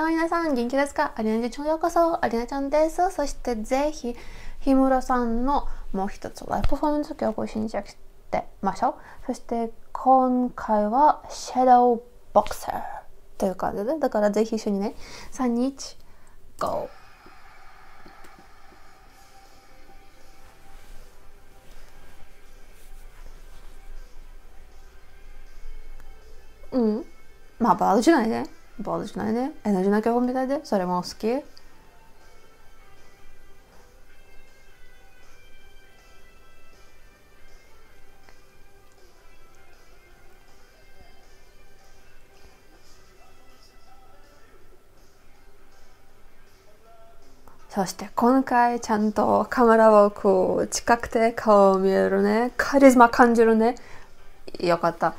どうも皆さん元気ですか？アリナジチョンようこそアリナちゃんです。そしてぜひ日村さんのもう一つライブパフォーマンス曲を信じてましょう。そして今回はシャドウボクサーという感じでだからぜひ一緒にね3日 GO うん？まあバードじゃないねバードじゃないね。エナジーな曲みたいでそれも好きそして今回ちゃんとカメラをこう近くて顔を見えるねカリスマ感じるねよかった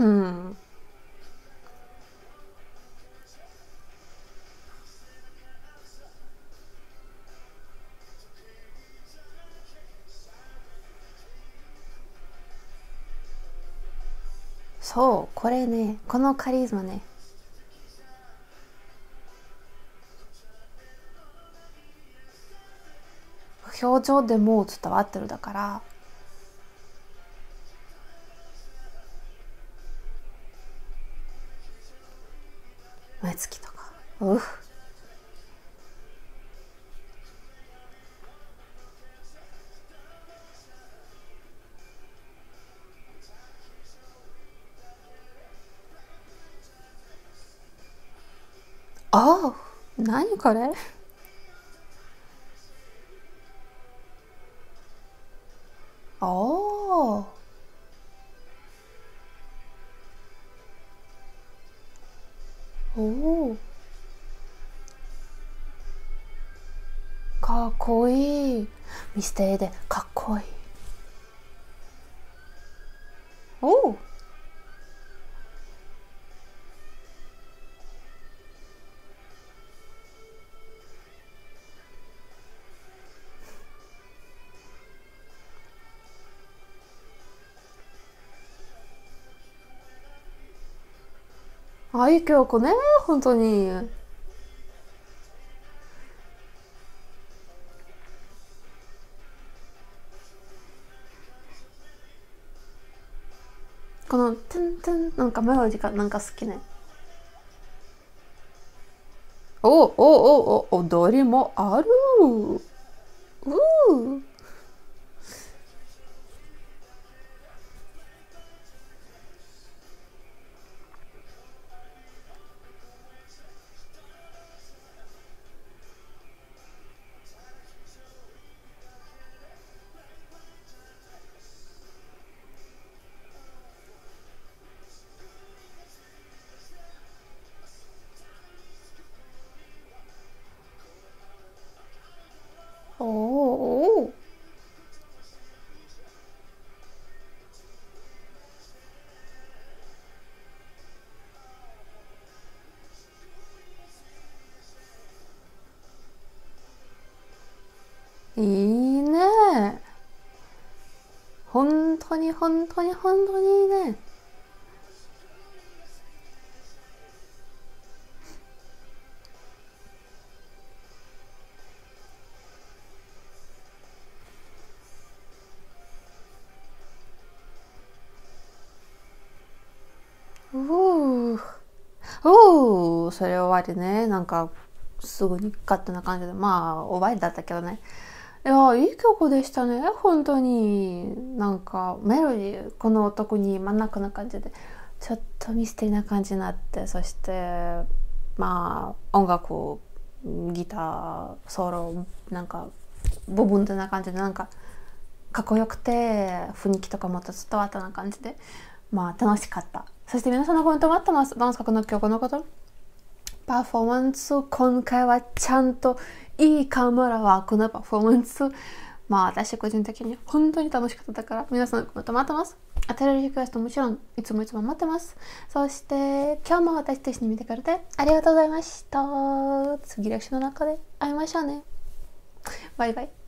うん。そうこれねこのカリスマね。表情でもう伝わってるだから目つきとか。うっああ何これ？かっこいい。ミステリでかっこいい。おおあい京子ね本当に。この「トゥントゥン」なんかメロディーがなんか好きねおおおお踊りもある。う。ーいいね。本当に本当に本当にいいね。うー。うーそれ終わりね。なんかすぐにカットな感じで。まあ終わりだったけどね。いやいい曲でしたね。本当に。なんかメロディーこの男に真ん中な感じでちょっとミステリーな感じになってそしてまあ音楽ギターソロなんか部分的な感じでなんかかっこよくて雰囲気とかもっと伝わったな感じでまあ楽しかった。そして皆さんのコメント待ってます。どうですかこの曲のこと。パフォーマンス今回はちゃんといいカメラワークのパフォーマンスまあ私個人的に本当に楽しかったから皆さんコメント待ってます。当たるリクエストもちろんいつもいつも待ってます。そして今日も私と一緒に見てくれてありがとうございました。次の日の中で会いましょうね。バイバイ。